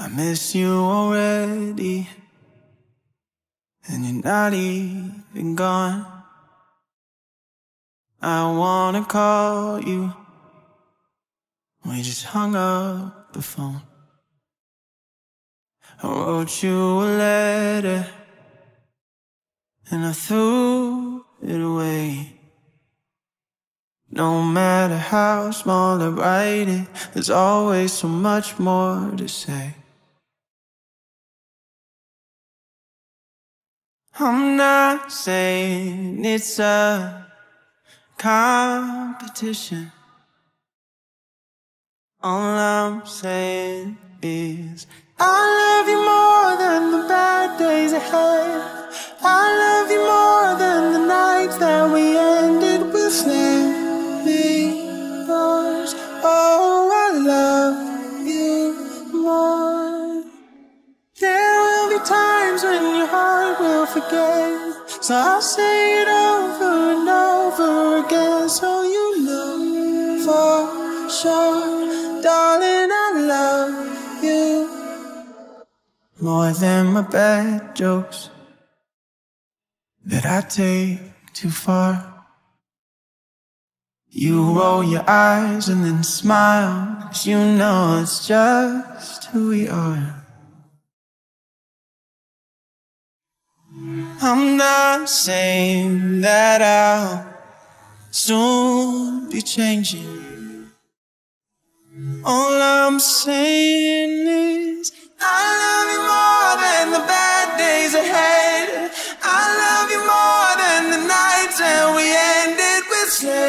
I miss you already, and you're not even gone. I wanna call you, we just hung up the phone. I wrote you a letter, and I threw it away. No matter how small I write it, there's always so much more to say. I'm not saying it's a competition. All I'm saying is I love you more than the bad days ahead. I love you more than the nights that we ended with slamming. Oh, I love you more. There will be times when forget. So I'll say it over and over again so you know for sure. Darling, I love you more than my bad jokes that I take too far. You roll your eyes and then smile, 'cause you know it's just who we are. I'm not saying that I'll soon be changing. All I'm saying is I love you more than the bad days ahead. I love you more than the nights and we ended with slamming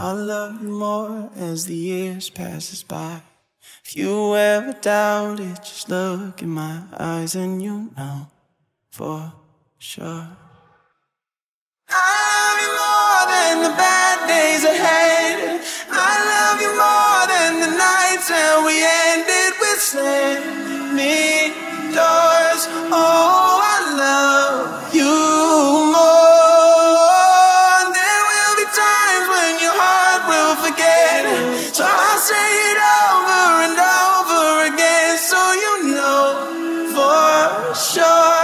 I love you more as the years passes by. If you ever doubt it, just look in my eyes and you'll know for sure. I love you more than the bad days ahead. I love you more than the nights and we ended with slamming forget. So I'll say it over and over again so you know for sure.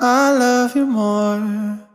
I love you more.